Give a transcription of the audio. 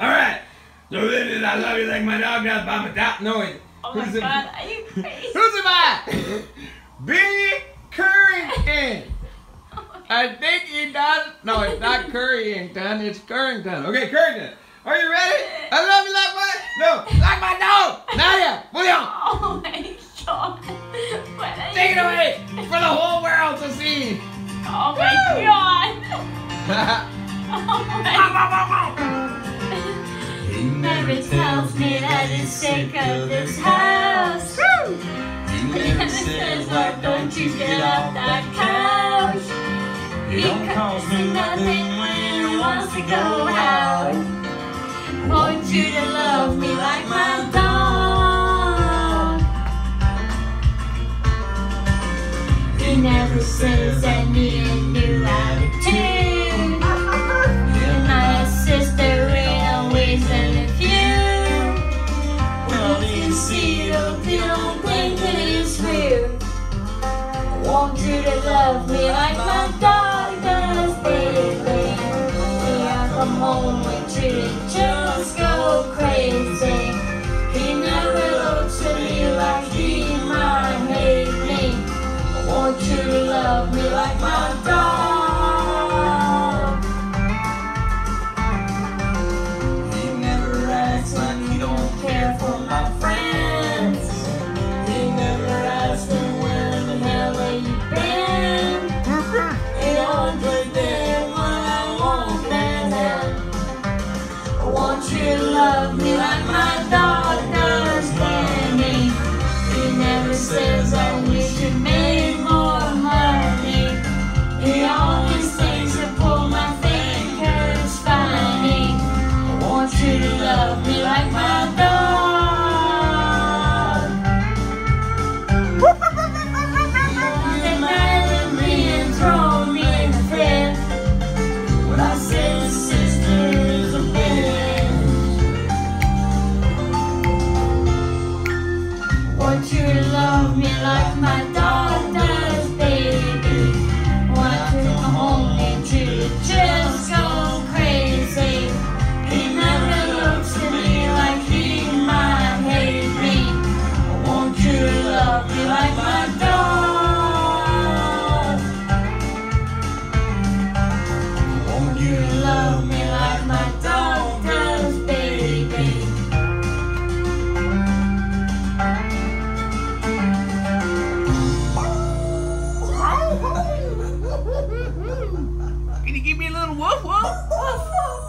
All right. So this is I love you like my dog does by my top. No, wait. Oh my Who's it? god, are you crazy? Who's it by? Billy Currington. I think he does. No, it's not Currington. It's Currington. Okay, Currington. Are you ready? I love you like my no, like my dog. Nadia, William, Oh my god. What take it away for the whole world to see. Oh my god. Oh my He Never tells me that he's sick of this house. He never says, why don't you get off that couch? He don't cost me nothing when he wants to go out. Want you to love me like my dog. He never says I need a new attitude. See don't you don't think it's rude. I want you to love me like my dog does, baby. I come home with you, just go crazy. He never looks at me like he might hate me. I want you to love me like my dog. Care me like my baby. You just go crazy. He never looks at me like he might hate me. You love me like my dog. Give me a little woof woof? Peace